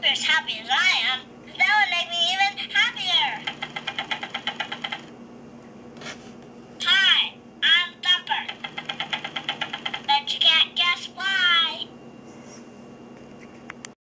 Uber's happy